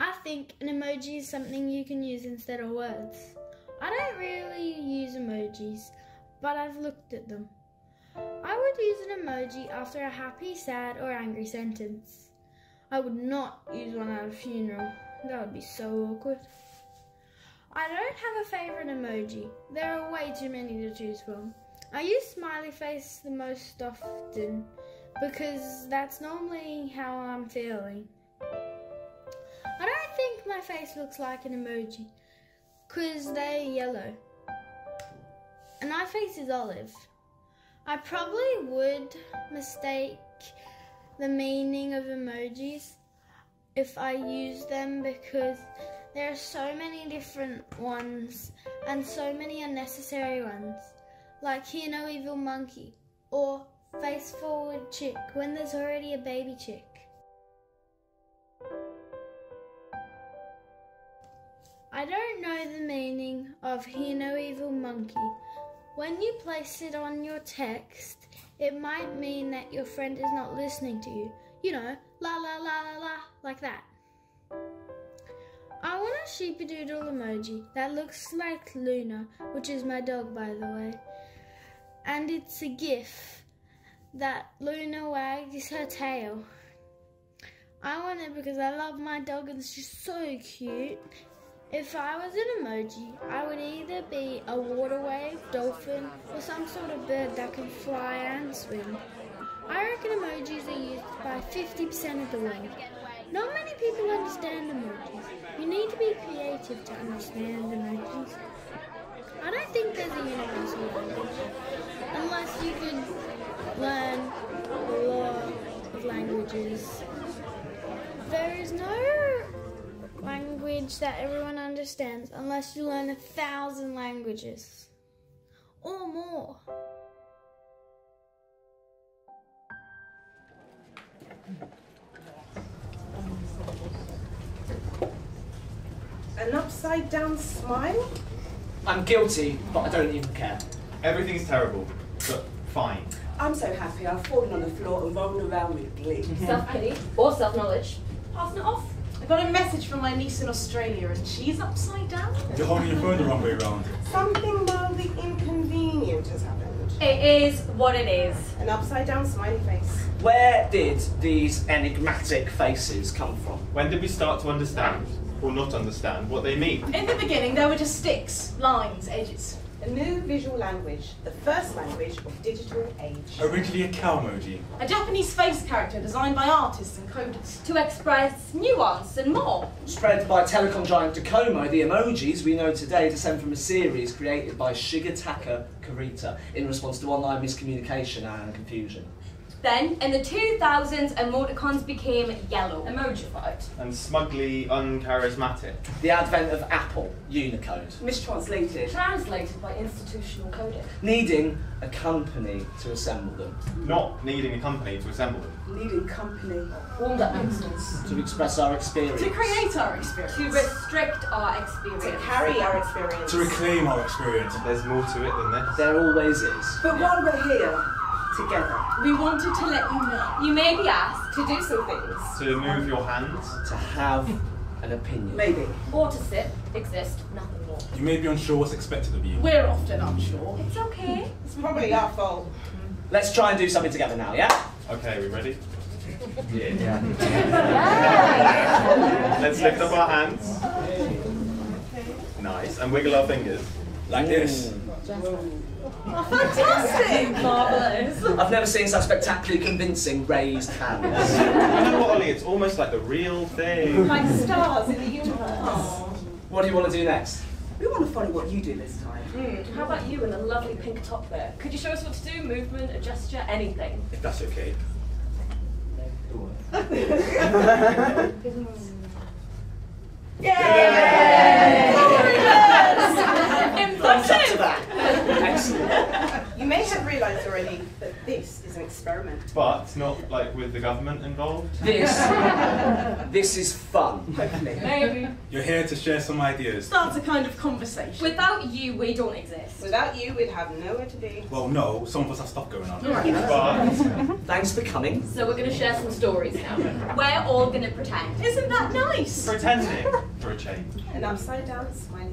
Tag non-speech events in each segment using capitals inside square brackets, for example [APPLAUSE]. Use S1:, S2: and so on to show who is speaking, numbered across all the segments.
S1: I think an emoji is something you can use instead of words. I don't really use emojis, but I've looked at them. I would use an emoji after a happy, sad, or angry sentence. I would not use one at a funeral. That would be so awkward. I don't have a favourite emoji. There are way too many to choose from. I use smiley face the most often because that's normally how I'm feeling. My face looks like an emoji because they're yellow and my face is olive. I probably would mistake the meaning of emojis if I use them because there are so many different ones and so many unnecessary ones, like Hear No Evil Monkey or Face Forward Chick when there's already a baby chick. I don't know the meaning of Hear No Evil Monkey. When you place it on your text, it might mean that your friend is not listening to you. You know, la la la la la, like that. I want a sheepy doodle emoji that looks like Luna, which is my dog by the way. And it's a gif that Luna wags her tail. I want it because I love my dog and she's so cute. If I was an emoji, I would either be a water wave, dolphin, or some sort of bird that can fly and swim. I reckon emojis are used by 50% of the world. Not many people understand emojis. You need to be creative to understand emojis. I don't think there's a universal language, unless you could learn a lot of languages. Language that everyone understands unless you learn a thousand languages or more.
S2: An upside down smile?
S3: I'm guilty, but I don't even care.
S4: Everything's terrible, but fine.
S2: I'm so happy I've fallen on the floor and rolled around with glee.
S5: Self pity or self knowledge. Passing it off.
S6: I got a message from my niece in Australia and she's upside down.
S7: You're holding your phone the wrong way around.
S2: Something mildly inconvenient has happened.
S5: It is what it is.
S2: An upside down smiley face.
S3: Where did these enigmatic faces come from?
S4: When did we start to understand, or not understand, what they mean?
S6: In the beginning, there were just sticks, lines, edges.
S2: A new visual language, the first language of digital age.
S7: Originally a cow emoji.
S6: A Japanese face character designed by artists and coders.
S5: To express nuance and more.
S3: Spread by telecom giant Docomo, the emojis we know today descend from a series created by Shigetaka Kurita in response to online miscommunication and confusion.
S5: Then, in the 2000s, emoticons became yellow. Emojified.
S4: And smugly uncharismatic.
S3: The advent of Apple, Unicode.
S2: Mistranslated.
S5: Translated by institutional coding.
S3: Needing a company to assemble them.
S4: Not needing a company to assemble them.
S2: Needing company.
S5: All that makes sense.
S3: To express our experience.
S6: To create our experience.
S5: To restrict our experience.
S2: To carry our experience.
S7: To reclaim our experience.
S4: There's more to it than this.
S3: There always is.
S2: But while we're here, together,
S6: We wanted to let you know.
S5: You may be asked
S2: to do some things.
S4: To move your hands.
S3: To have an opinion.
S2: Maybe.
S5: or to sit, exist, nothing more.
S7: You may be unsure what's expected of you.
S6: We're often unsure.
S5: It's okay.
S2: It's probably our fault.
S3: Let's try and do something together now, yeah?
S4: Okay, we ready?
S3: Yeah. Yeah. [LAUGHS]
S4: Let's lift up our hands. Nice. And wiggle our fingers.
S7: Like this.
S6: Fantastic!
S5: Marvellous.
S3: I've never seen such spectacularly convincing raised hands.
S4: You know what, Ollie? It's almost like the real thing.
S2: Like stars in the universe.
S3: What do you want to do next?
S2: We want to follow what you do this time.
S5: Hmm, How about you in a lovely pink top there? Could you show us what to do? Movement, a gesture, anything?
S4: If that's okay. [LAUGHS]
S3: Thumbs up to that. Excellent.
S2: You may have realised already that this is an experiment.
S4: But not like with the government involved.
S3: This, [LAUGHS] this is fun.
S2: Hopefully.
S5: Maybe.
S7: You're here to share some ideas.
S6: Starts a kind of conversation.
S5: Without you, we don't exist.
S2: Without you, we'd have nowhere to be.
S7: Well, no, some of us have stuff going on.
S4: But
S3: Thanks for coming.
S5: So we're gonna share some stories now. We're all gonna pretend.
S6: Isn't that nice?
S4: pretending for a change.
S2: An upside down smiley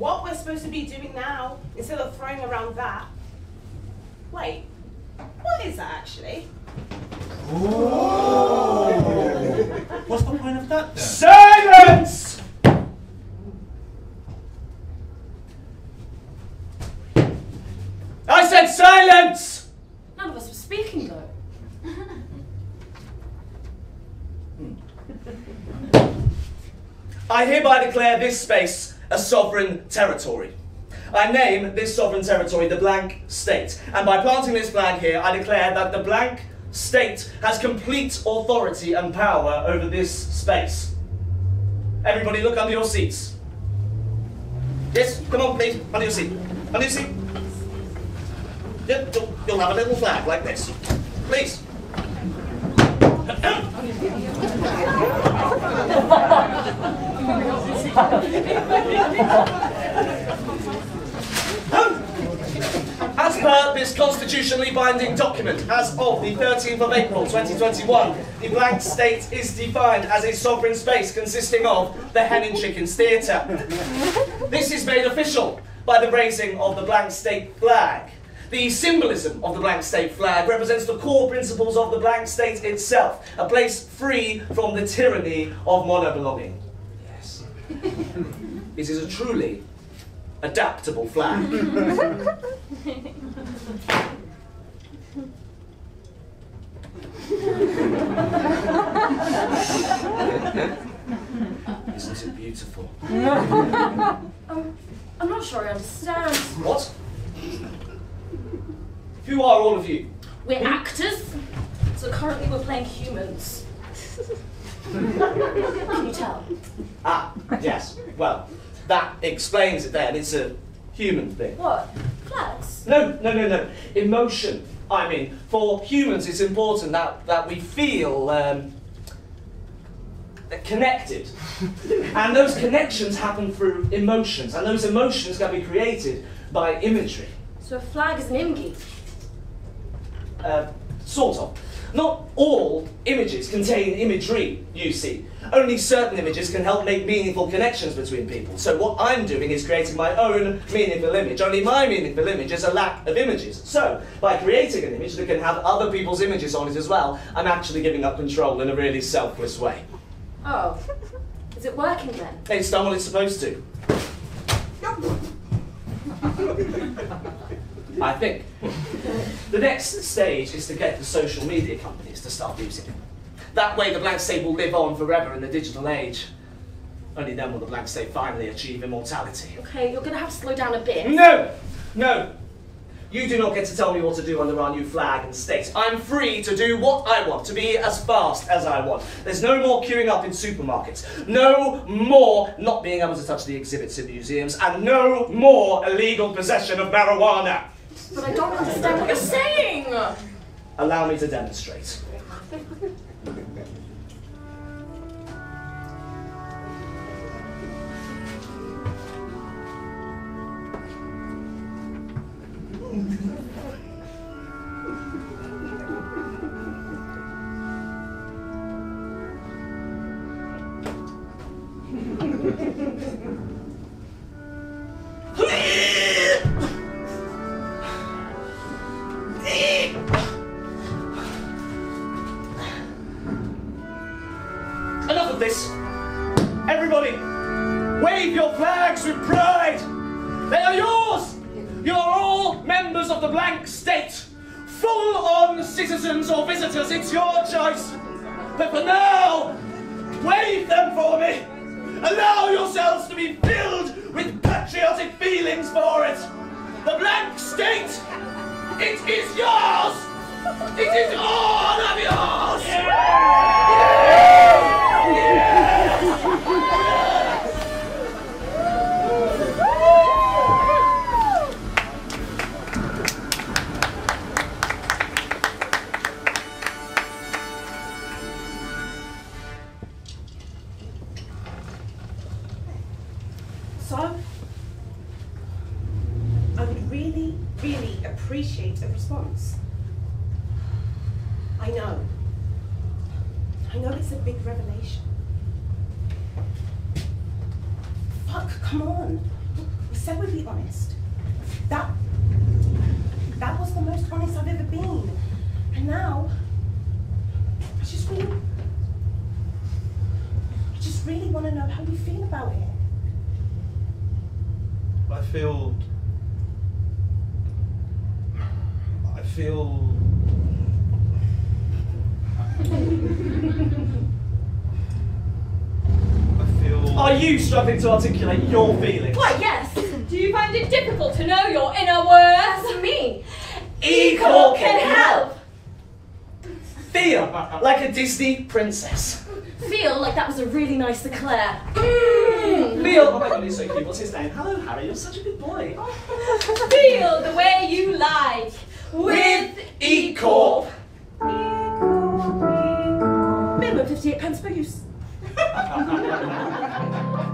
S2: what we're supposed to be doing now, instead of throwing around that. Wait, what is that actually?
S7: What's the point of that then?
S3: Silence! I said silence!
S5: None of us were speaking though. Hmm.
S3: I hereby declare this space a sovereign territory. I name this sovereign territory the blank state, and by planting this flag here, I declare that the blank state has complete authority and power over this space. Everybody, look under your seats. Yes, come on, please, under your seat. Under your seat. You'll, you'll have a little flag like this. Please. [LAUGHS] [LAUGHS] As per this constitutionally binding document, as of the 13th of April 2021, the blank state is defined as a sovereign space consisting of the Hen and Chickens Theatre. This is made official by the raising of the blank state flag. The symbolism of the blank state flag represents the core principles of the blank state itself, a place free from the tyranny of monobelonging. It is a truly adaptable flag. Isn't it beautiful?
S5: Um, I'm not sure I understand.
S3: What? Who are all of you?
S5: We're actors, so currently we're playing humans. Can you tell?
S3: Ah, yes. Well, that explains it then. It's a human thing.
S5: What? Flags?
S3: No, no, no, no. Emotion. I mean, for humans, it's important that, that we feel um, connected. [LAUGHS] and those connections happen through emotions, and those emotions can be created by imagery.
S5: So a flag is an imgi.
S3: Uh, sort of. Not all images contain imagery, you see. Only certain images can help make meaningful connections between people. So what I'm doing is creating my own meaningful image. Only my meaningful image is a lack of images. So, by creating an image that can have other people's images on it as well, I'm actually giving up control in a really selfless way.
S5: Oh. Is it working then?
S3: It's done what it's supposed to. [LAUGHS] I think. The next stage is to get the social media companies to start using it. That way the blank state will live on forever in the digital age. Only then will the blank state finally achieve immortality.
S5: Okay, you're gonna have to slow down a bit.
S3: No! No! You do not get to tell me what to do under our new flag and state. I'm free to do what I want, to be as fast as I want. There's no more queuing up in supermarkets, no more not being able to touch the exhibits in museums, and no more illegal possession of marijuana.
S8: But I don't understand what you're saying.
S3: Allow me to demonstrate. [LAUGHS]
S2: about it.
S4: I feel. I feel. I feel.
S3: Are you struggling to articulate your feelings?
S8: Why, yes. Do you find it difficult to know your inner words? That's me.
S3: E-Corp
S8: can help.
S3: Feel like a Disney princess.
S8: Feel like that was a really nice eclair. Mm.
S3: Feel, oh my god, he's so cute. What's his name? Hello, Harry. You're such a good boy. [LAUGHS]
S8: Feel the way you like with
S3: E Corp.
S2: Minimum 58 pence per use. [LAUGHS]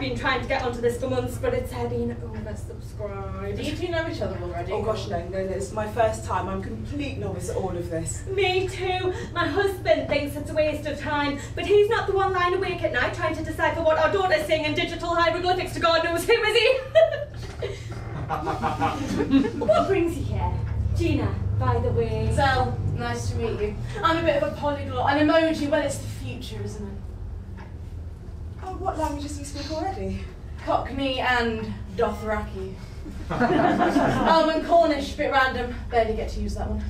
S8: been trying to get onto this for months, but it's uh, been oversubscribed.
S6: Do you two know each other already?
S9: Oh gosh, no, no, no, it's my first time. I'm complete novice at all of this.
S8: Me too. My husband thinks it's a waste of time, but he's not the one lying awake at night trying to decipher what our daughters sing in digital hieroglyphics to God knows who, is he? [LAUGHS] what brings you here? Gina, by the way.
S6: Zell, nice to meet you. I'm a bit of a polyglot. An emoji, well, it's the future, isn't it?
S9: What languages do you speak already?
S6: Cockney and Dothraki. oh, [LAUGHS] and Cornish, bit random. Barely get to use that one.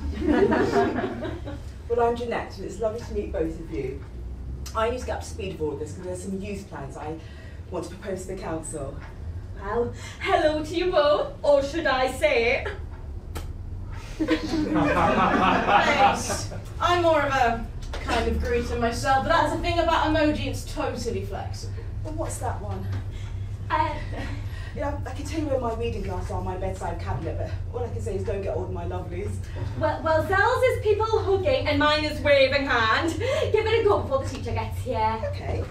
S6: [LAUGHS]
S9: Well, I'm Jeanette, and it's lovely to meet both of you. I need to get up to speed with all of this because there's some youth plans I want to propose to the council.
S8: Well, hello to you both, or should I say?
S6: Thanks. I'm more of a kind of greeter myself, but that's the thing about emoji, it's totally flexible.
S9: Well, what's that one?
S8: Uh,
S9: Yeah, I can tell you where my reading glasses are on my bedside cabinet, but all I can say is don't get all my lovelies.
S8: well, well, Zell's is people hugging, and mine is waving hand. Give it a go before the teacher gets here.
S9: Okay.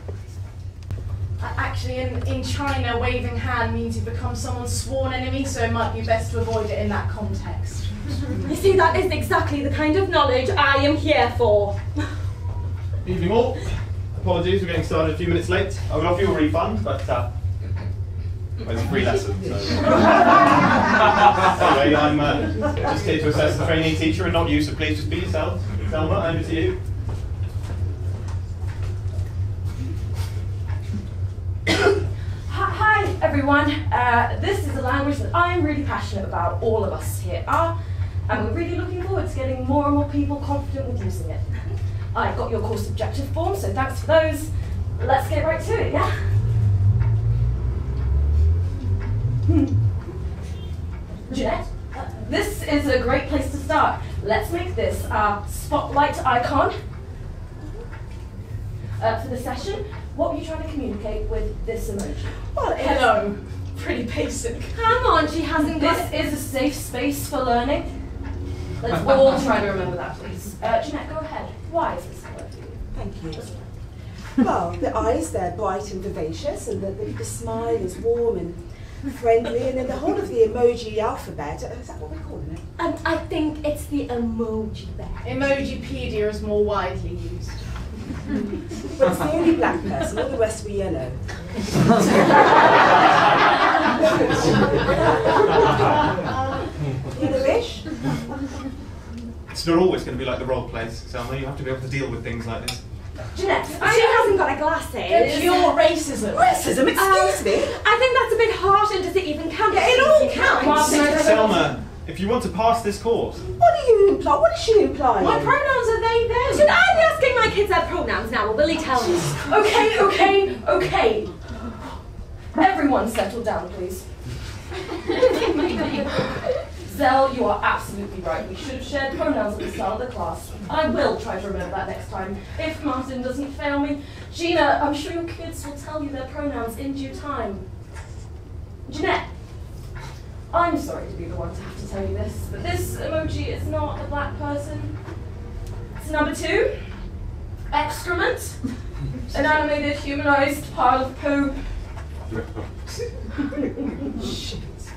S6: Uh, Actually, in, in China, waving hand means you become someone's sworn enemy, so it might be best to avoid it in that context.
S8: You see, that is exactly the kind of knowledge I am here for.
S4: Evening all. Apologies, we're getting started a few minutes late. I will offer you a refund, but uh, well, it's a free lesson. So. [LAUGHS] anyway, I'm uh, just here to assess the trainee teacher and not you, so please just be yourself. Selma, over to you.
S5: Hi, hi, everyone. Uh, this is a language that I'm really passionate about. All of us here are, and we're really looking forward to getting more and more people confident with using it. I got your course objective form, so thanks for those. Let's get right to it, yeah? Hmm. Jeanette, this is a great place to start. Let's make this our spotlight icon. Uh, for the session, what were you trying to communicate with this emoji?
S6: Well, hello. Pretty basic.
S5: Come on, she hasn't. This is a safe space for learning. Let's all try to remember that, please. Uh, Jeanette, go ahead. Why is this word for you?
S9: Thank you. Well, the eyes, they're bright and vivacious, and the, the, the smile is warm and friendly, and then the whole of the emoji alphabet, uh, is that what we're calling it?
S5: Um, I think it's the emoji bear.
S6: Emojipedia is more widely used.
S9: But it's the only black person, all the rest were yellow. Yellowish? [LAUGHS] [LAUGHS]
S4: It's not always going to be like the role plays, Selma. You have to be able to deal with things like this.
S5: Jeanette,
S8: She hasn't got her glasses.
S6: They're pure racism.
S9: Racism, excuse um, me?
S8: I think that's a bit harsh, and does it even count?
S9: Yeah, it all counts.
S5: Martin, I don't know-
S4: Selma, if you want to pass this course,
S9: What do you imply? What is she implying?
S8: My pronouns are they, them. Should I be asking my kids their pronouns now, or will he tell me?
S5: Okay, okay, okay. Everyone settle down, please. [LAUGHS] [LAUGHS] Zell, you are absolutely right. We should have shared pronouns at the start of the class. I will try to remember that next time, if Martin doesn't fail me. Gina, I'm sure your kids will tell you their pronouns in due time. Jeanette, I'm sorry to be the one to have to tell you this, but this emoji is not a black person. It's number two, excrement, [LAUGHS] an animated humanized pile of poop. [LAUGHS] [LAUGHS]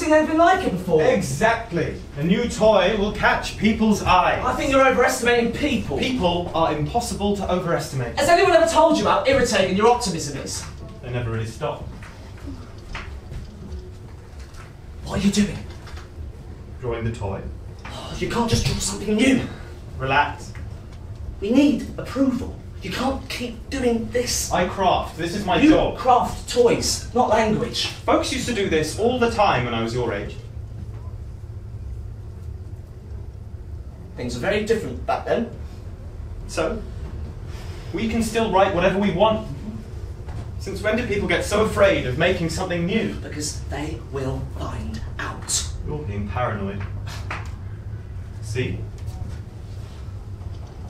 S3: seen anything like it before.
S4: Exactly. A new toy will catch people's eyes.
S3: I think you're overestimating people.
S4: People are impossible to overestimate.
S3: Has anyone ever told you how irritating your optimism is?
S4: They never really stop.
S3: What are you doing?
S4: Drawing the toy.
S3: Oh, you can't just draw something new.
S4: Relax.
S3: We need approval. You can't keep doing this.
S4: I craft. This is my
S3: you
S4: job.
S3: craft toys, not language.
S4: Folks used to do this all the time when I was your age.
S3: Things are very different back then.
S4: So, we can still write whatever we want. Since when do people get so afraid of making something new?
S3: Because they will find out.
S4: You're being paranoid. See?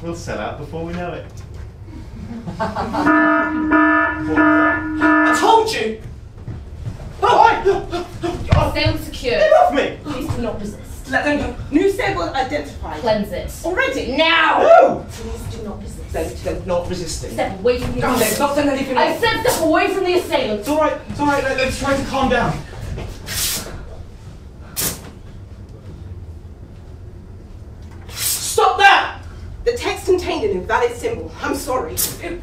S4: We'll sell out before we know it.
S3: I told you! No, I! Oh.
S5: Stay secure.
S4: Get off me!
S5: Please do not resist.
S3: Let them go.
S2: New sample identified.
S5: Cleanse it.
S2: Already?
S5: Now!
S3: No!
S5: Please do not resist.
S3: They're, they're not resisting.
S5: Step away from the
S3: No, they've not done anything
S5: I
S3: wrong.
S5: said step away from the assailant.
S4: It's alright, it's alright, let, us try to calm down.
S3: Stop that!
S2: The text contained an invalid symbol. I'm sorry.
S3: It,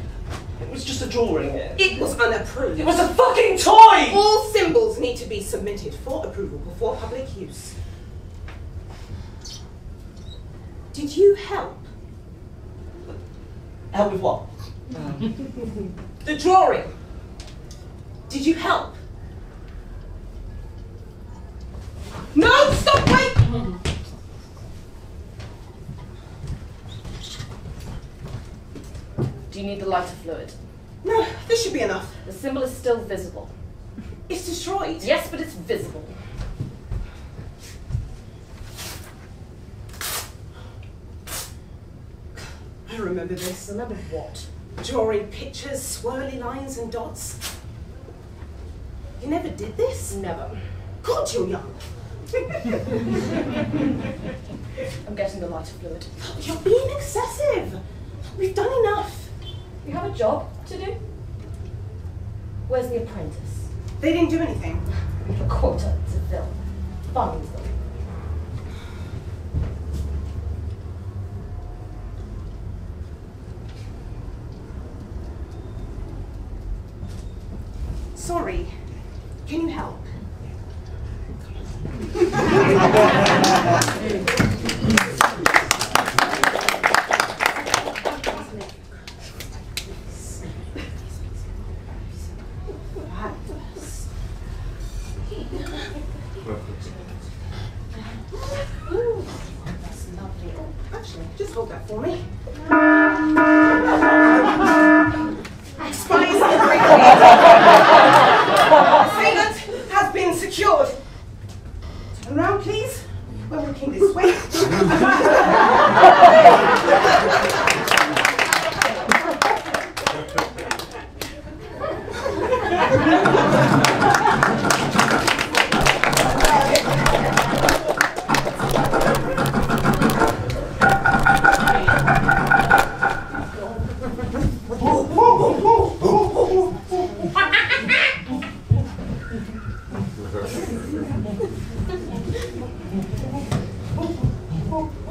S3: it was just a drawing. It,
S2: It was unapproved.
S3: it was a fucking toy!
S2: All symbols need to be submitted for approval before public use. Did you help?
S3: Help with what? [LAUGHS]
S2: The drawing. Did you help? No, stop, wait! [LAUGHS]
S5: Do you need the lighter fluid?
S2: No, this should be enough.
S5: The symbol is still visible.
S2: It's destroyed.
S5: Yes, but it's visible.
S2: I remember this.
S5: Remember what?
S2: Drawing pictures, swirly lines and dots. You never did this?
S5: Never.
S2: God, you're young. [LAUGHS]
S5: I'm getting the lighter fluid.
S2: You're being excessive. We've done enough.
S5: You have a job to do? Where's the apprentice?
S2: They didn't do anything.
S5: We [LAUGHS] have A quota to fill. Find them.
S2: Sorry. Can you help?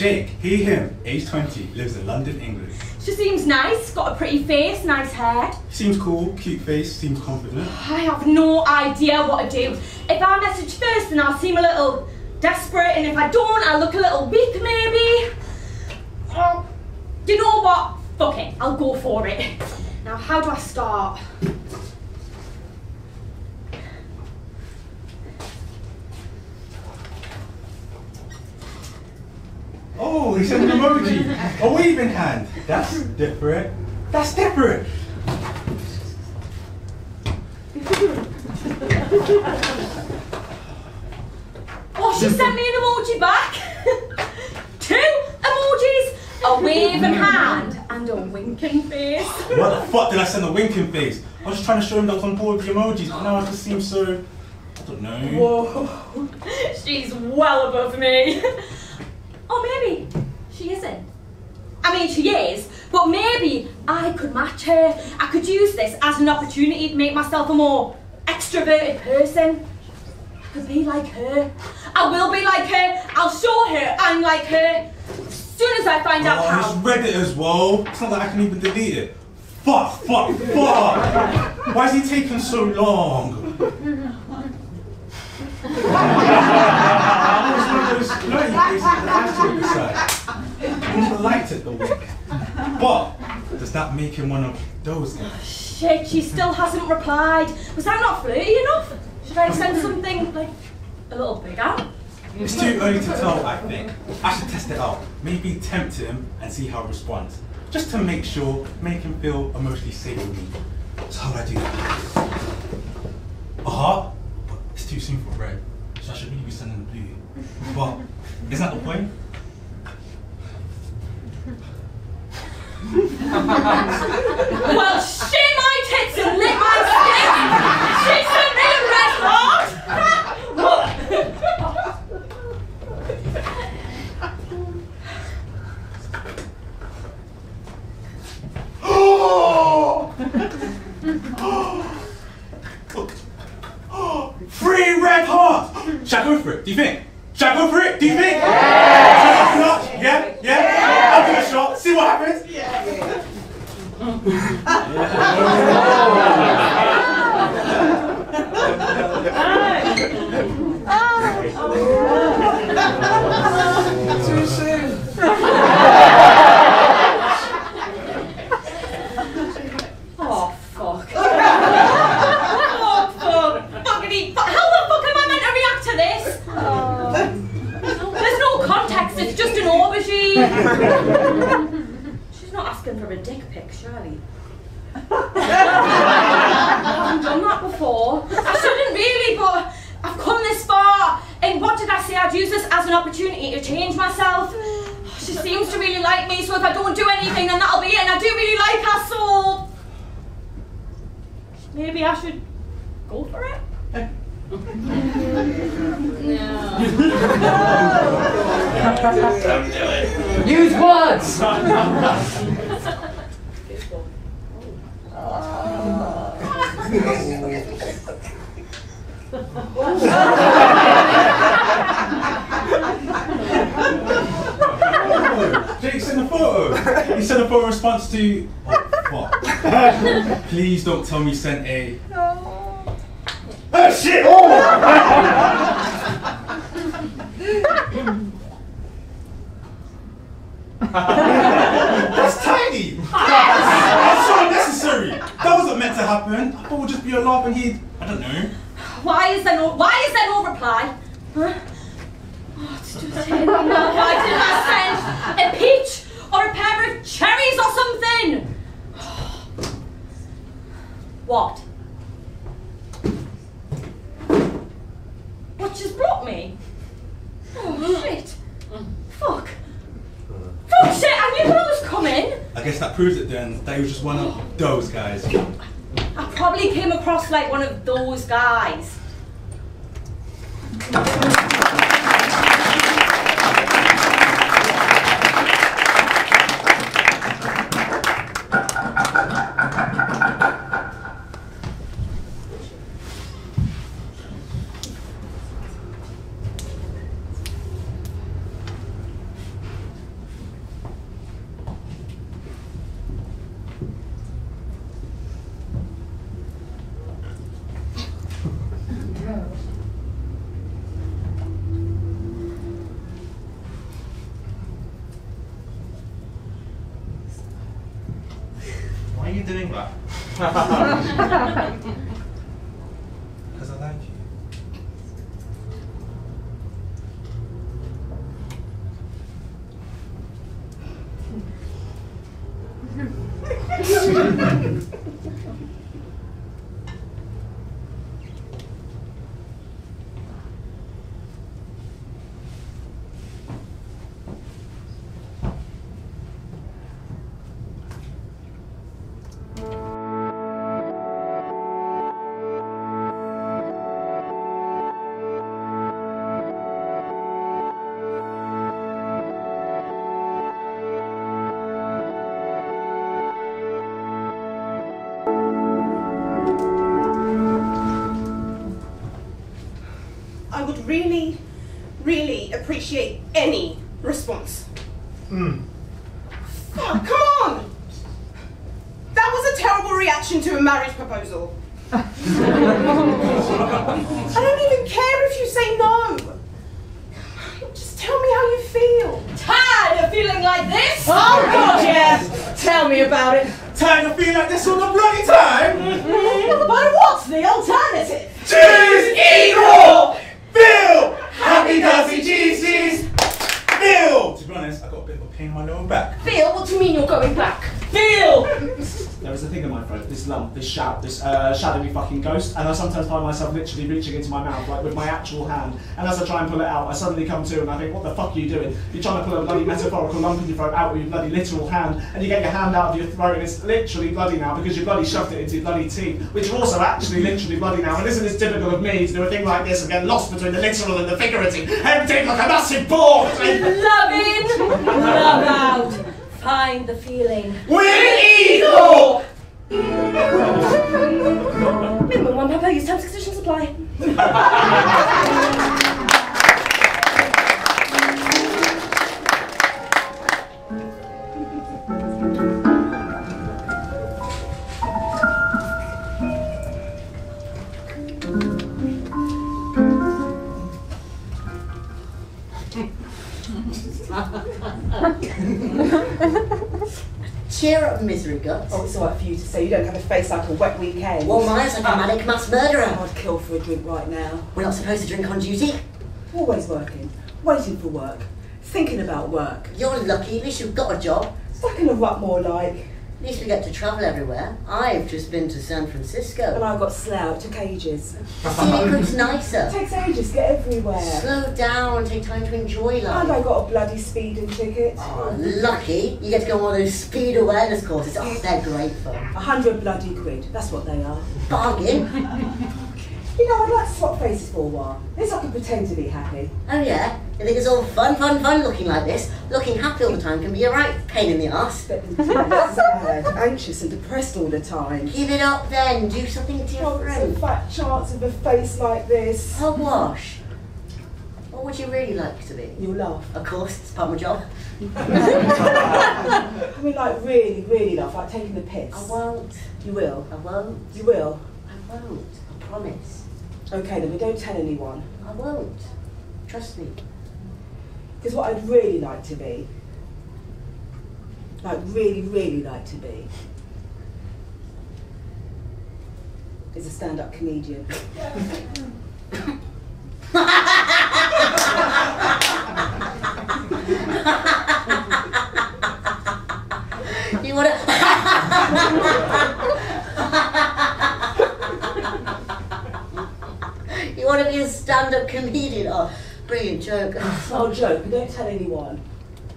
S5: Jake,
S7: he, him, age 20, lives in London, England.
S8: She seems nice, got a pretty face, nice hair.
S7: Seems cool, cute face, seems confident.
S8: I have no idea what to do. If I message first, then I'll seem a little desperate, and if I don't, I'll look a little weak, maybe. Oh, you know what? Fuck it, I'll go for it. Now, how do I start?
S7: Oh, he sent an emoji. A waving hand. That's different. That's different. [LAUGHS]
S8: Oh, she sent me an emoji back. [LAUGHS] Two emojis, a waving hand, and a winking face.
S7: What the fuck did I send a winking face? I was just trying to show him that I was on board with the emojis, but now I just seems so. I don't know.
S8: Whoa, [LAUGHS] she's well above me. Or maybe she isn't. I mean, she is, but maybe I could match her. I could use this as an opportunity to make myself a more extroverted person. I could be like her. I will be like her. I'll show her I'm like her. As soon as I find out
S7: Oh, I
S8: how.
S7: just read it as well. It's not that I can even delete it. Fuck, fuck, fuck! Why is he taking so long? It's one of those flirty faces that has to beside. He never liked it the week. But does that make him one of those guys?
S8: Shit, she still hasn't replied. Was that not flirty enough? Should I send something like a little bigger?
S7: It's too early to tell, I think. I should test it out. Maybe tempt him and see how he responds. Just to make sure, make him feel emotionally safe with me. So how would I do that? But it's too soon for red. So I should really be sending the blue. But isn't that the point? [LAUGHS]
S8: well,
S7: happen. I thought it would just be a laugh and he'd. I don't know.
S8: Why is there no why is there no reply? Huh? Oh, it's just him. Why didn't I send a peach or a pair of cherries or something? [SIGHS] What? What just brought me? Oh hmm. shit. Fuck. Fuck shit, I knew that was coming.
S7: I guess that proves it then that he was just one of those guys.
S8: I probably came across like one of those guys.
S2: Really, really appreciate any response.
S7: Hmm.
S2: Fuck, come on! That was a terrible reaction to a marriage proposal. I don't even care if you say no. Just tell me how you feel.
S8: Tired of feeling like this?
S6: Oh god, yeah. Tell me about it.
S7: Tired of feeling like this all the bloody time?
S9: But what's the alternative?
S3: Choose equal! Bill! Happy does he Jesus! Bill!
S7: To be honest, I got a bit of a pain in my lower back.
S5: Phil, what do you mean you're going back?
S3: Bill! There is a thing in my throat, this lump, this shout, this uh, shadowy fucking ghost, and I sometimes find myself literally reaching into my mouth, like with my actual hand, and as I try and pull it out, I suddenly come to and I think, what the fuck are you doing? You're trying to pull a bloody metaphorical lump in your throat out with your bloody literal hand, and you get your hand out of your throat and it's literally bloody now because you bloody shoved it into your bloody teeth, which are also actually literally bloody now, and isn't this typical of me to do a thing like this and get lost between the literal and the figurative, empty like a massive between...
S8: Love in, love out. Find the feeling.
S3: We're equal! [LAUGHS]
S5: Minimum Papa, use terms, conditions apply. [LAUGHS]
S10: Cheer up, misery guts.
S9: Oh, it's all right for you to say. You don't have a face like a wet weekend.
S10: Well, mine's like a manic mass murderer.
S9: I'd kill for a drink right now.
S10: We're not supposed to drink on duty.
S9: Always working, waiting for work, thinking about work.
S10: You're lucky, at least you've got a job.
S9: Stuck in a rut more like.
S10: At least we get to travel everywhere. I've just been to San Francisco. And.
S9: I got slough, it took ages.
S10: Routes
S9: It
S10: nicer.
S9: takes ages to get everywhere.
S10: Slow down, take time to enjoy life.
S9: And I got a bloody speeding ticket.
S10: Oh, lucky. You get to go on one of those speed awareness courses. Oh, they're great fun.
S9: A hundred bloody quid, that's what they are.
S10: Bargain. [LAUGHS]
S9: You know, I'd like to swap faces for a while. At least I can pretend to be happy.
S10: Oh yeah? You think it's all fun, fun, fun looking like this? Looking happy all the time can be a right pain in the arse.
S9: But [LAUGHS] sad, anxious and depressed all the time.
S10: Give it up then. Do something
S9: What's a
S10: different.
S9: fat chance of a face like this?
S10: Oh, wash. What would you really like to be?
S9: You'll laugh.
S10: Of course, it's part of my job. [LAUGHS]
S9: I mean, like, really, really laugh, like taking the piss.
S10: I won't.
S9: You will.
S10: I won't.
S9: You will.
S10: I won't. I promise.
S9: Okay, then, we don't tell anyone.
S10: I won't. Trust me.
S9: Because what I'd really like to be, like, really, really like to be, is a stand up comedian. [LAUGHS]
S10: You wanna? you [LAUGHS] wanna be a stand-up comedian? Oh, brilliant joke. [LAUGHS]
S9: Oh, joke, but don't tell anyone.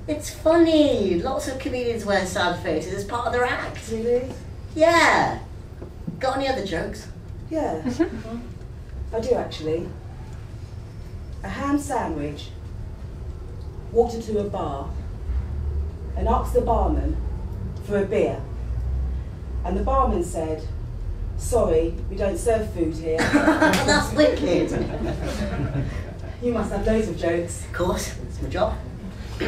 S10: It's funny. Lots of comedians wear sad faces as part of their act.
S9: Really?
S10: Yeah. Got any other jokes?
S9: Yeah. Mm-hmm. Mm-hmm. I do actually. A ham sandwich walked into a bar and asked the barman for a beer. And the barman said, Sorry, we don't serve food here. [LAUGHS]
S10: That's wicked.
S9: you must have loads of jokes.
S10: Of course, it's my job. [COUGHS]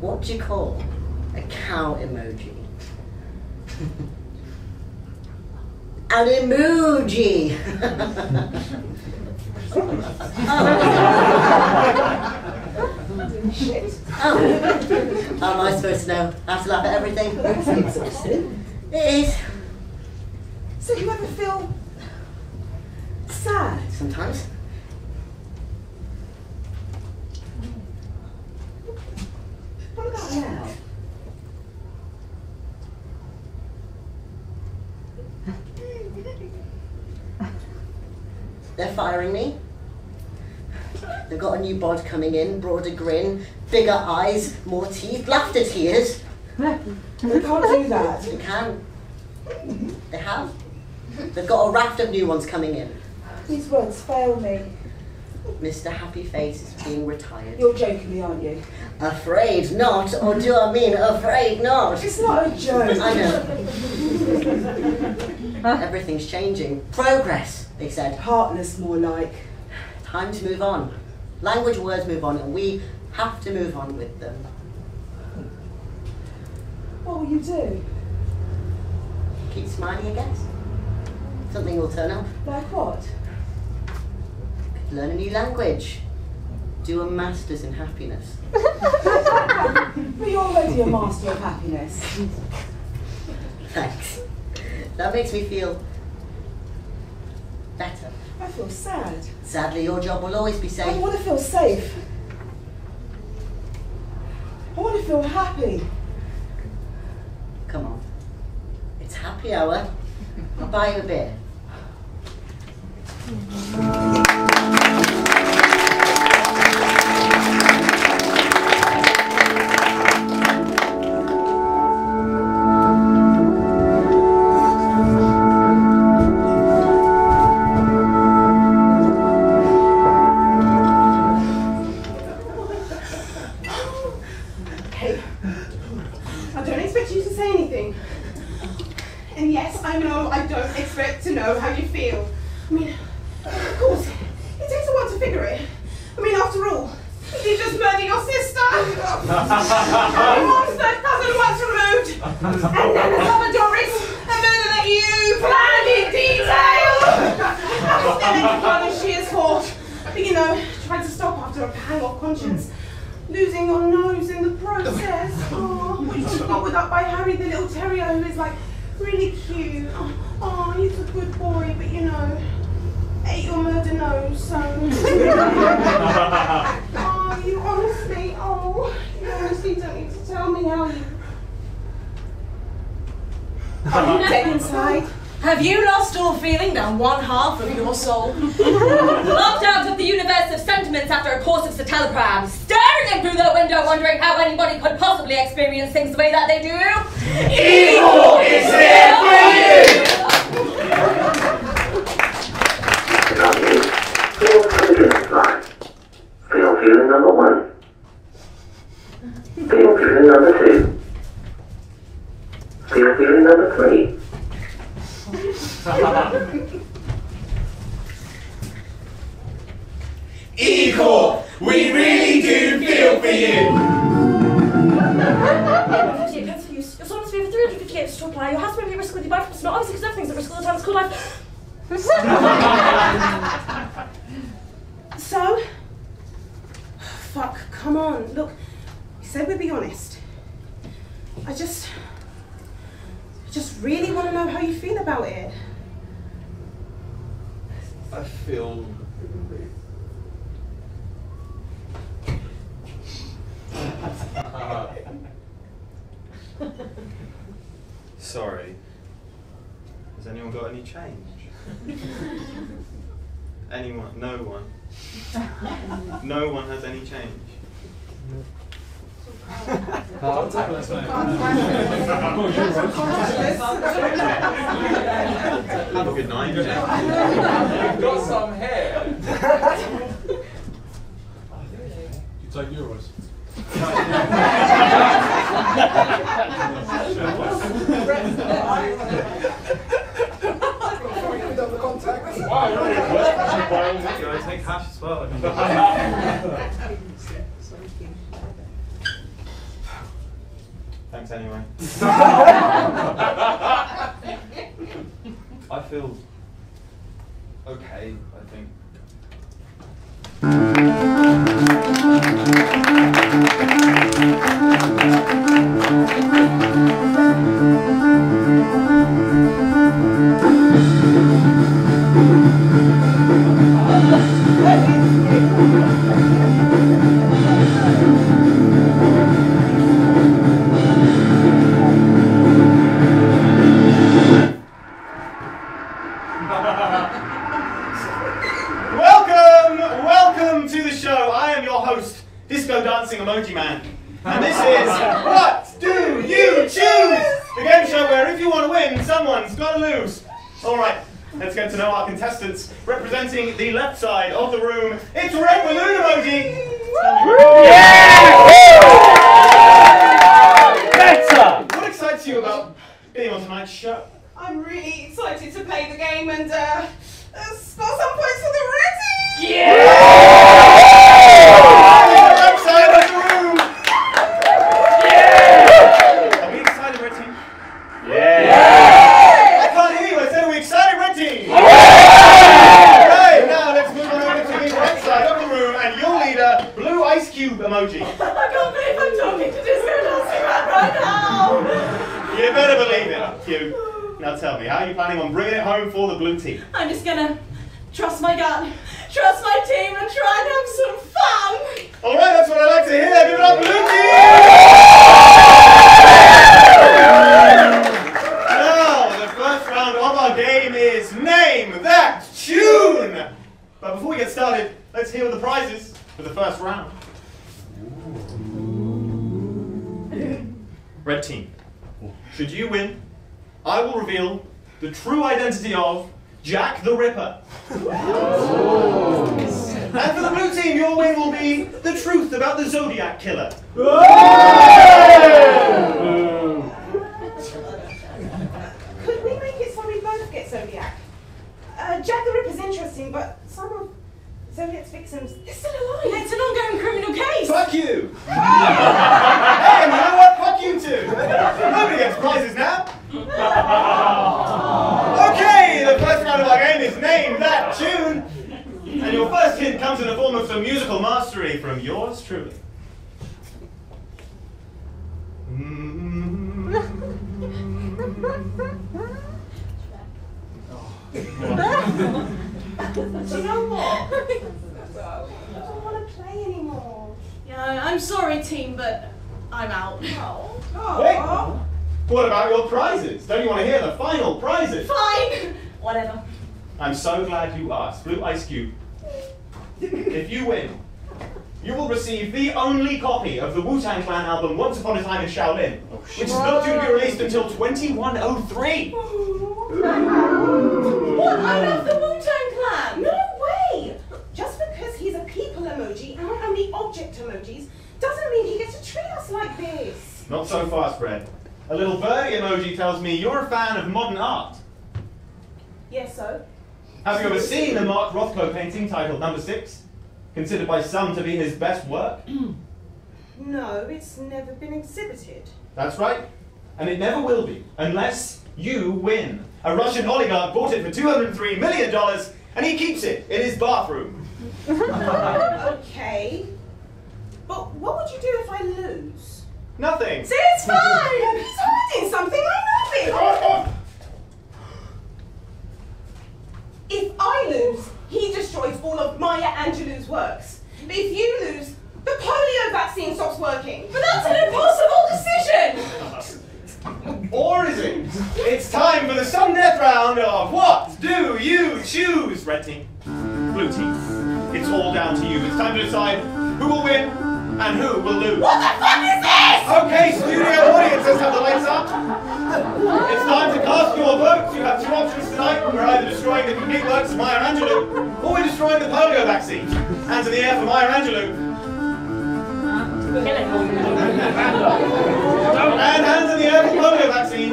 S10: what do you call a cow emoji? An emoji! oh. [LAUGHS] [LAUGHS]
S9: Shit.
S10: oh. How am I supposed to know? I have to laugh at everything?
S9: That's exhausting.
S10: It is.
S9: So you ever feel sad?
S10: Sometimes.
S9: What about now?
S10: They're firing me. They've got a new bod coming in, broader grin, bigger eyes, more teeth, laughter tears.
S9: They can't do that.
S10: They can. They have. They've got a raft of new ones coming in.
S9: These words fail me.
S10: Mr. Happy Face is being retired.
S9: You're joking me, aren't you?
S10: Afraid not, or do I mean afraid not?
S9: It's not a joke.
S10: I know. [LAUGHS] Everything's changing. Progress, they said.
S9: Heartless, more like.
S10: Time to move on. Language words move on, and we have to move on with them.
S9: What will you do?
S10: Keep smiling, I guess. Something will turn up.
S9: Like what?
S10: Learn a new language. Do a master's in happiness. [LAUGHS]
S9: but you're already a master of happiness.
S2: Thanks. That makes me feel better.
S9: I feel sad.
S2: Sadly, your job will always be safe.
S9: I want to feel safe. I want to feel happy.
S2: Come on. It's happy hour. I'll buy you a beer. [LAUGHS]
S4: The your
S11: win
S4: will be the truth about the Zodiac Killer.
S2: Could we make it so we both get Zodiac? Uh, Jack the Ripper's interesting, but some of Zodiac's victims, they're still alive.
S6: It's an ongoing criminal case.
S4: Fuck you! [LAUGHS] hey, you know what? Fuck you too! Nobody gets prizes now! [LAUGHS] Okay, the first round of our game is Name That Tune! And your first hint comes in the form of some musical mastery from yours truly.
S2: Do you know what? [LAUGHS] I don't want to play anymore.
S6: Yeah, I'm sorry, team, but I'm out.
S2: Oh. oh.
S4: Wait! What about your prizes? Don't you want to hear the final prizes?
S6: Fine. Whatever.
S4: I'm so glad you asked. Blue Ice Cube. If you win, you will receive the only copy of the Wu Tang Clan album Once Upon a Time in Shaolin, oh, which is not due to be released until 2103.
S2: What? I love the Wu-Tang Clan! No way! Just because he's a people emoji and we're only object emojis doesn't mean he gets to treat us like this.
S4: Not so fast, Fred. A little birdie emoji tells me you're a fan of modern art.
S2: Yes, so?
S4: Have you ever seen the Mark Rothko painting titled Number Six? Considered by some to be his best work? [CLEARS THROAT]
S2: No, it's never been exhibited.
S4: That's right. And it never will be, unless you win. A Russian oligarch bought it for $203 million, and he keeps it in his bathroom. [LAUGHS]
S2: okay. But what would you do if I lose?
S4: Nothing.
S2: See, it's fine! He's hiding something, I know it! If I lose, he destroys all of Maya Angelou's works. But if you lose, the polio vaccine stops working.
S6: But that's an impossible decision.
S4: Or is it? It's time for the sudden death round of What Do You Choose? Red team, blue team. It's all down to you. It's time to decide who will win and who will lose.
S6: What the fuck is this?
S4: Okay, studio audience, let's have the lights up. It's time to cast your votes. You have two options tonight. We're either destroying the complete works of Maya Angelou, or we're destroying the polio vaccine. Hands in the air for Maya Angelou. And hands in the air for polio vaccine.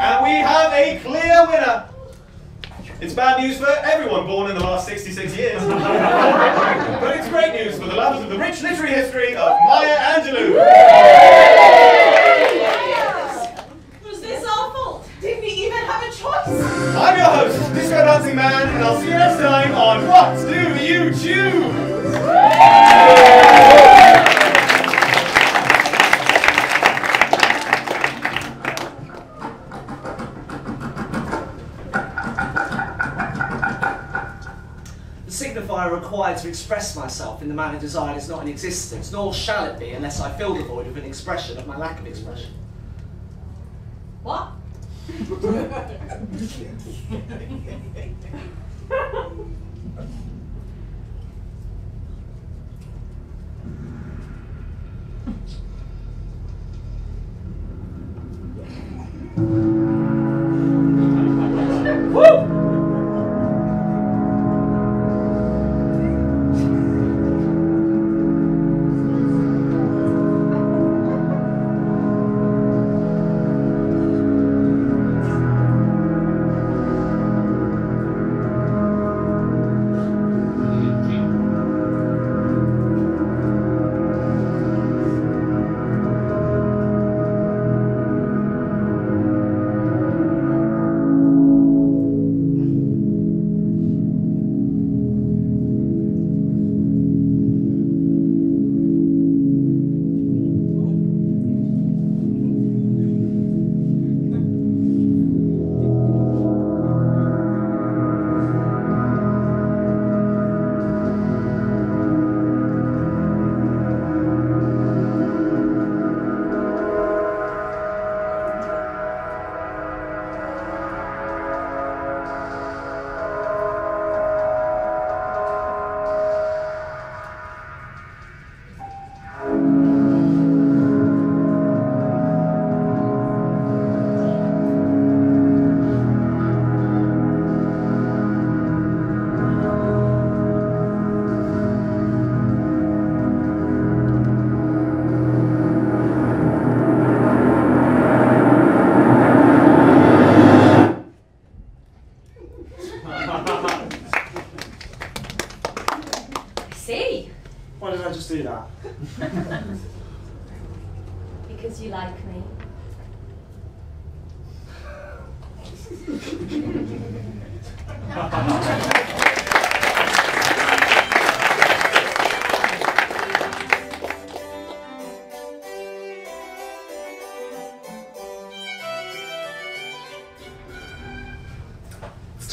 S4: And we have a clear winner. It's bad news for everyone born in the last 66 years. [LAUGHS] but it's great news for the lovers of the rich literary history of Maya Angelou.
S6: Was this our fault?
S2: Did we even have a choice?
S4: I'm your host, Disco Dancing Man, and I'll see you next time on What Do You Choose?
S3: Required to express myself in the manner desired is not in existence, nor shall it be unless I fill the void with an expression of my lack of expression.
S8: What? [LAUGHS] [LAUGHS] [LAUGHS]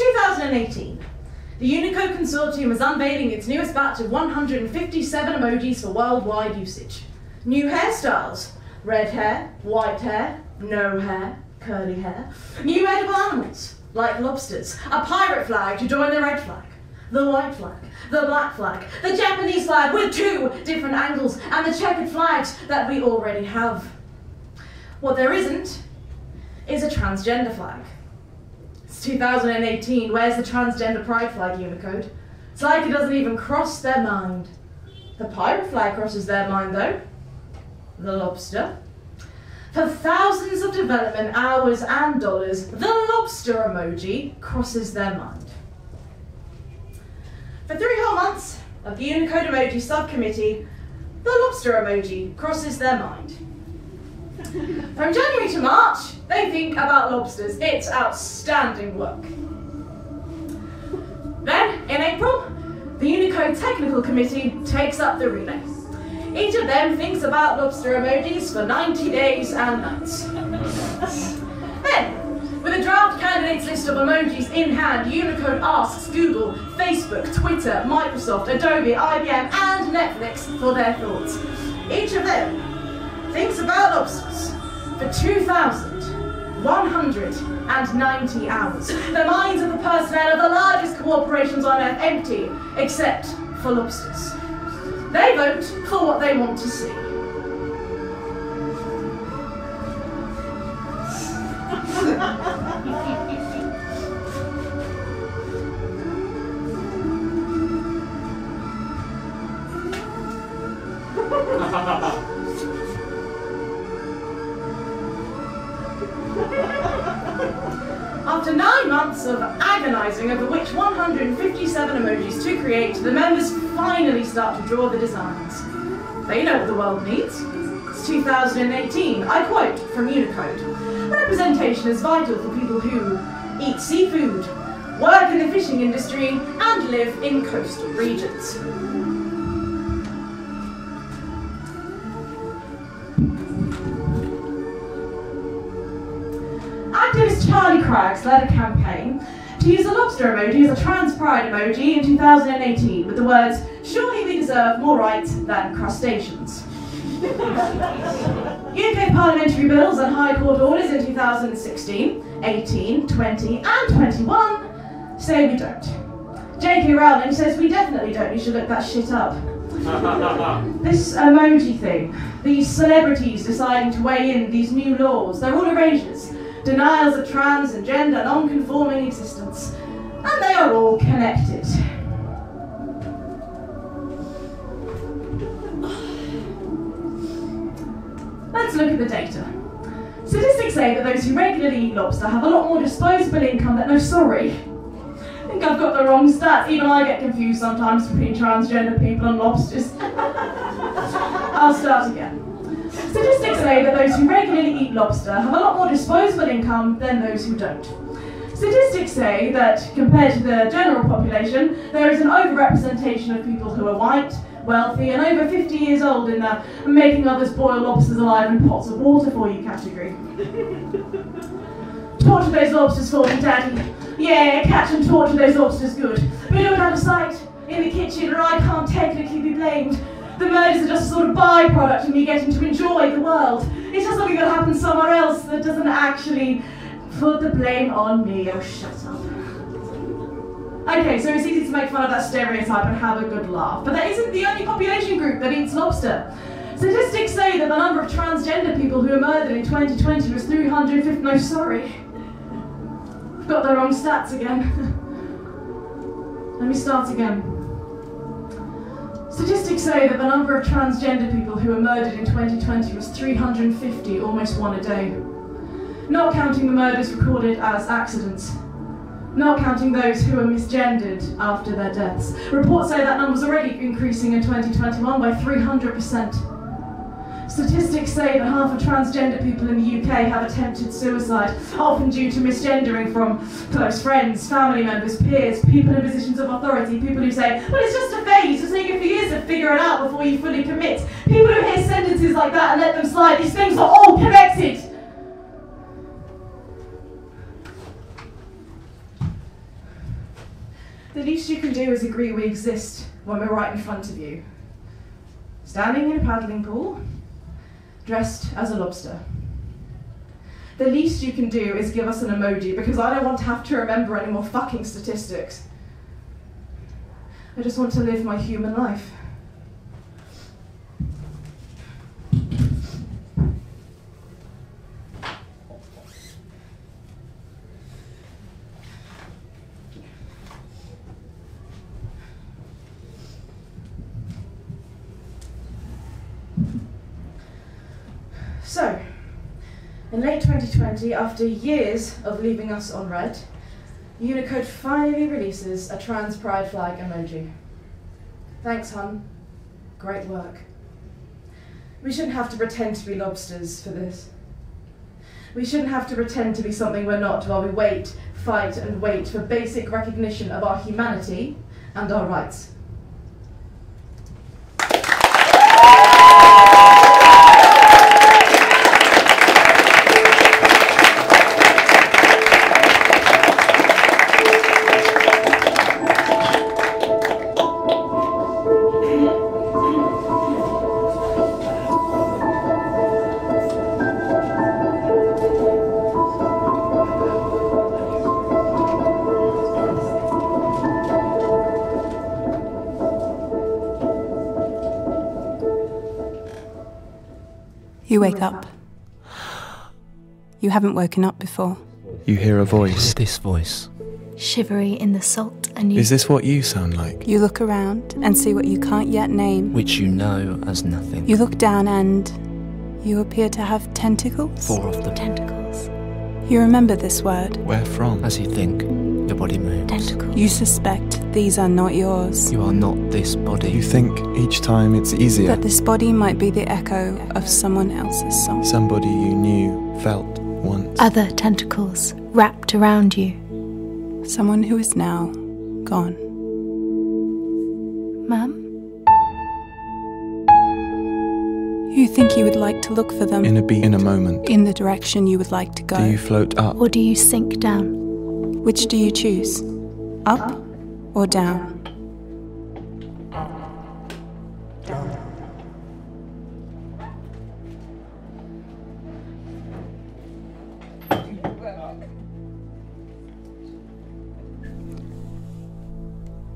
S6: 2018. The Unicode Consortium is unveiling its newest batch of 157 emojis for worldwide usage. New hairstyles red hair, white hair, no hair, curly hair. New edible animals, like lobsters. A pirate flag to join the red flag. The white flag, the black flag, the Japanese flag with two different angles, and the checkered flags that we already have. What there isn't is a transgender flag. It's 2018. Where's the transgender pride flag, Unicode? It's like it doesn't even cross their mind. The pirate flag crosses their mind, though. The lobster. For thousands of development hours and dollars, the lobster emoji crosses their mind. For three whole months of the Unicode Emoji Subcommittee, the lobster emoji crosses their mind. [LAUGHS] From January to March, they think about lobsters. It's outstanding work. Then, in April, the Unicode Technical Committee takes up the relay. Each of them thinks about lobster emojis for 90 days and nights. [LAUGHS] Then, with a draft candidates list of emojis in hand, Unicode asks Google, Facebook, Twitter, Microsoft, Adobe, IBM, and Netflix for their thoughts. Each of them thinks about lobsters for 2,190 hours. The minds of the personnel of the largest corporations on earth empty, except for lobsters. They vote for what they want to see. [LAUGHS] After nine months of agonising over which 157 emojis to create, the members finally start to draw the designs. They know what the world needs. It's 2018. I quote from Unicode. Representation is vital for people who eat seafood, work in the fishing industry, and live in coastal regions. A emoji as a trans pride emoji in 2018 with the words, Surely we deserve more rights than crustaceans. [LAUGHS] UK parliamentary bills and High Court orders in 2016, 18, 20, and 21 say we don't. J.K. Rowling says we definitely don't. You should look that shit up. [LAUGHS] This emoji thing, these celebrities deciding to weigh in these new laws, they're all erasures, denials of trans and gender non-conforming existence, and they are all connected. Let's look at the data. Statistics say that those who regularly eat lobster have a lot more disposable income than no sorry. I think I've got the wrong stats. Even I get confused sometimes between transgender people and lobsters. [LAUGHS] I'll start again. Statistics say that those who regularly eat lobster have a lot more disposable income than those who don't. Statistics say that compared to the general population, there is an overrepresentation of people who are white, wealthy, and over 50 years old in the making others boil lobsters alive in pots of water for you category. [LAUGHS] Torture those lobsters for me, Daddy. Yeah, catch and torture those lobsters good. But do it out of sight, in the kitchen, or I can't technically be blamed. The murders are just a sort of byproduct of me getting to enjoy the world. It's just something that happens somewhere else that doesn't actually put the blame on me. Oh, shut up. Okay, so it's easy to make fun of that stereotype and have a good laugh, but that isn't the only population group that eats lobster. Statistics say that the number of transgender people who were murdered in 2020 was 350. No, sorry. I've got the wrong stats again. Let me start again. Statistics say that the number of transgender people who were murdered in 2020 was 350, almost one a day. Not counting the murders recorded as accidents. not counting those who are misgendered after their deaths. Reports say that number's already increasing in 2021 by 300%. Statistics say that half of transgender people in the UK have attempted suicide, often due to misgendering from close friends, family members, peers, people in positions of authority, people who say, well, it's just a phase, it'll take a few years to figure it out before you fully commit. People who hear sentences like that and let them slide, these things are all connected. The least you can do is agree we exist when we're right in front of you. Standing in a paddling pool, dressed as a lobster. The least you can do is give us an emoji because I don't want to have to remember any more fucking statistics. I just want to live my human life. So, in late 2020, after years of leaving us on red, Unicode finally releases a trans pride flag emoji. Thanks, hun. Great work. We shouldn't have to pretend to be lobsters for this. We shouldn't have to pretend to be something we're not while we wait, fight, and wait for basic recognition of our humanity and our rights.
S12: Wake up. You haven't woken up before.
S13: You hear a voice.
S14: This voice.
S15: Shivery in the salt and you.
S13: Is this what you sound like?
S12: You look around and see what you can't yet name.
S14: Which you know as nothing.
S12: You look down and you appear to have tentacles.
S14: Four of them.
S15: Tentacles.
S12: You remember this word.
S13: Where from?
S14: As you think, your body moves.
S15: Tentacles.
S12: You suspect these are not yours.
S14: You are not this body.
S13: You think each time it's easier.
S12: That this body might be the echo of someone else's song.
S13: Somebody you knew, felt once.
S15: Other tentacles wrapped around you.
S12: Someone who is now gone.
S15: Mum?
S12: You think you would like to look for them.
S13: In a beat, in a moment.
S12: In the direction you would like to go.
S13: Do you float up?
S15: Or do you sink down?
S12: Which do you choose? Up or down?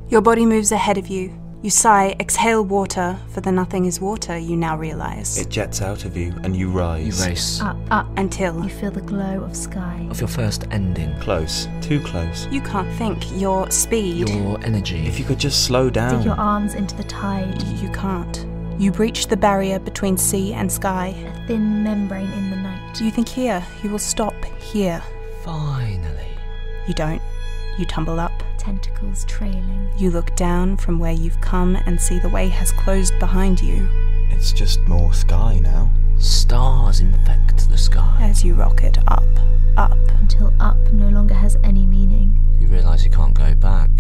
S12: Your body moves ahead of you. You sigh, exhale water, for the nothing is water, you now realize.
S13: It jets out of you and you rise.
S14: You race.
S15: Up, up.
S12: Until
S15: You feel the glow of sky.
S14: Of your first ending.
S13: Close. Too close.
S12: you can't think. Your speed.
S14: Your energy.
S13: If you could just slow down.
S15: Dig your arms into the tide.
S12: You can't. You breach the barrier between sea and sky.
S15: A thin membrane in the night.
S12: You think here, you will stop here.
S14: Finally.
S12: You don't. You tumble up.
S15: Tentacles trailing.
S12: You look down from where you've come and see the way has closed behind you.
S13: It's just more sky now.
S14: Stars infect the sky.
S12: As you rocket up, up.
S15: Until up no longer has any meaning.
S14: You realise you can't go back.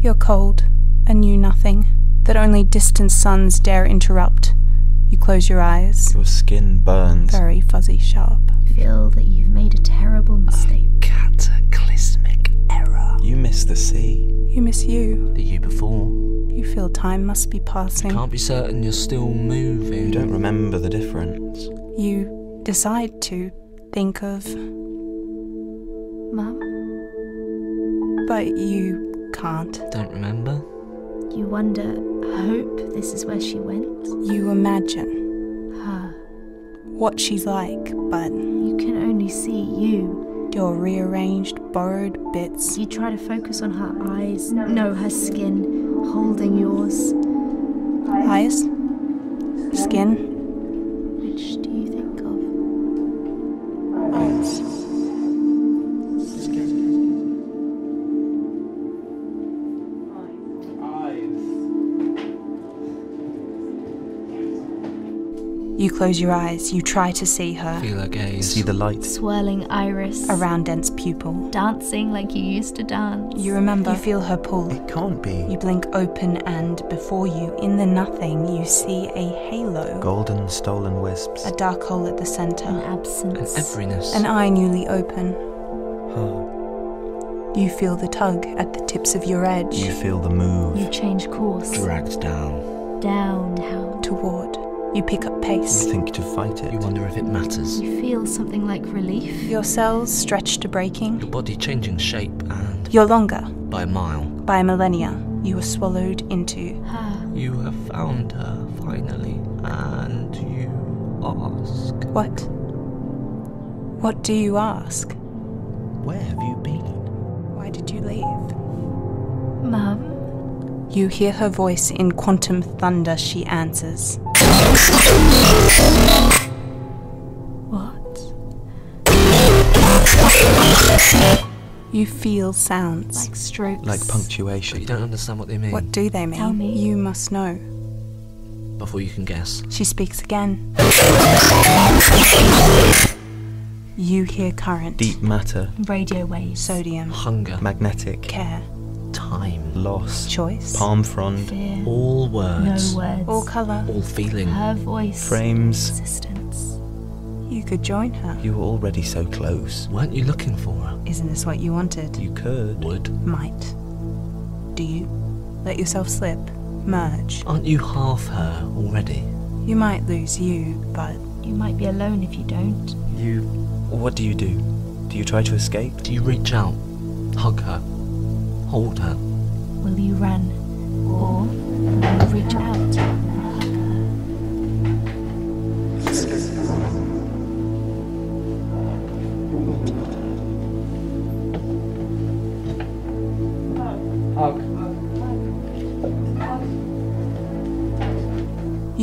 S12: You're cold, a new nothing that only distant suns dare interrupt. You close your eyes.
S13: Your skin burns.
S12: Very fuzzy sharp.
S15: You feel that you've made a terrible mistake.
S14: A cataclysmic error.
S13: You miss the sea.
S12: You miss you.
S14: The you before.
S12: You feel time must be passing.
S14: You Can't be certain you're still moving.
S13: You don't remember the difference.
S12: You decide to think of.
S15: Mum?
S12: But you can't.
S14: Don't remember?
S15: You wonder, hope this is where she went?
S12: You imagine
S15: Her.
S12: What she's like, but
S15: You can only see you.
S12: your rearranged, borrowed bits.
S15: You try to focus on her eyes, no, her skin, holding yours.
S12: Eyes? Skin?
S15: Which do you think of?
S13: Eyes.
S12: You close your eyes, you try to see her.
S14: Feel her gaze.
S13: See the light.
S15: Swirling iris.
S12: Around dense pupil.
S15: Dancing like you used to dance.
S12: You remember. You feel her pull.
S13: It can't be.
S12: You blink open, and before you, in the nothing, you see a halo.
S13: Golden stolen wisps.
S12: A dark hole at the center.
S15: An absence.
S14: An everyness.
S12: An eye newly open.
S13: Huh.
S12: You feel the tug at the tips of your edge.
S13: You feel the move.
S15: You change course.
S14: Dragged down.
S15: Down. Down.
S12: Toward. You pick up pace.
S13: You think to fight it.
S14: You wonder if it matters.
S15: You feel something like relief.
S12: Your cells stretch to breaking.
S14: Your body changing shape and.
S12: You're longer.
S14: By a mile.
S12: By a millennia. You are swallowed into
S15: her.
S14: You have found her finally, and you ask.
S12: What? What do you ask?
S13: Where have you been?
S12: Why did you leave?
S15: Mum?
S12: You hear her voice in quantum thunder, she answers.
S15: What?
S12: You feel sounds.
S15: Like strokes.
S13: Like punctuation.
S14: But you don't understand what they mean.
S12: What do they mean?
S15: Tell me.
S12: You must know.
S14: Before you can guess.
S12: She speaks again. You hear current.
S13: Deep matter.
S15: Radio waves.
S12: Sodium.
S14: Hunger.
S13: Magnetic.
S12: Care.
S14: Time.
S13: Loss.
S12: Choice.
S13: Palm frond.
S15: Fear.
S14: All words.
S15: No words.
S12: All colour.
S14: All feeling.
S15: Her voice.
S13: Frames.
S15: Existence.
S12: You could join her.
S13: You were already so close.
S14: Weren't you looking for her?
S12: Isn't this what you wanted?
S13: You could.
S14: Would.
S12: Might. Do you? Let yourself slip. Merge.
S14: Aren't you half her already?
S12: You might lose you, but.
S15: You might be alone if you don't.
S13: You. What do you do? Do you try to escape?
S14: Do you reach out? Hug her? Hold her?
S15: Will you run? Or will you reach out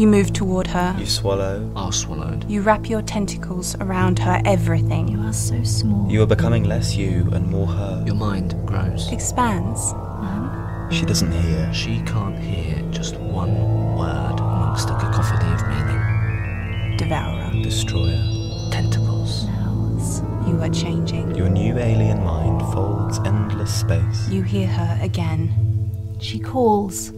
S12: You move toward her.
S13: You swallow.
S14: I swallowed.
S12: You wrap your tentacles around her everything.
S15: You are so small.
S13: You are becoming less you and more her.
S14: Your mind grows.
S12: Expands.
S15: Mum?
S13: She doesn't hear.
S14: She can't hear just one word amongst a cacophony of meaning.
S12: Devourer.
S13: Destroyer.
S14: Tentacles.
S15: Smells.
S12: You are changing.
S13: Your new alien mind folds endless space.
S12: You hear her again.
S15: She calls.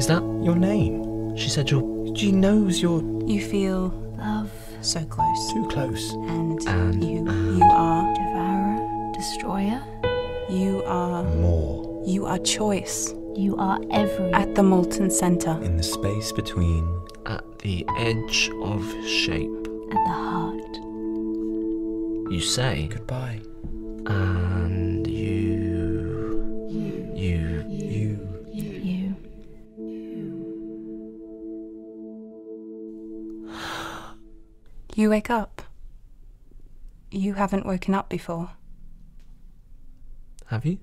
S14: Is that
S13: your name?
S14: She said your.
S13: She knows your.
S12: You feel
S15: Love.
S12: so close.
S13: Too close.
S12: And,
S14: And
S12: you. You are.
S15: Devourer. Destroyer.
S12: You are.
S13: More.
S12: You are choice.
S15: You are every.
S12: At the molten center.
S13: In the space between.
S14: At the edge of shape.
S15: At the heart.
S14: You say.
S13: Goodbye.
S14: And
S12: You wake up. You haven't woken up before.
S14: Have you?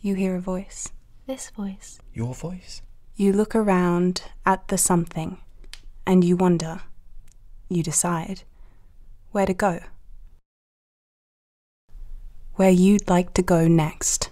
S12: You hear a voice.
S15: This voice.
S13: Your voice?
S12: You look around at the something and you wonder. You decide where to go. Where you'd like to go next.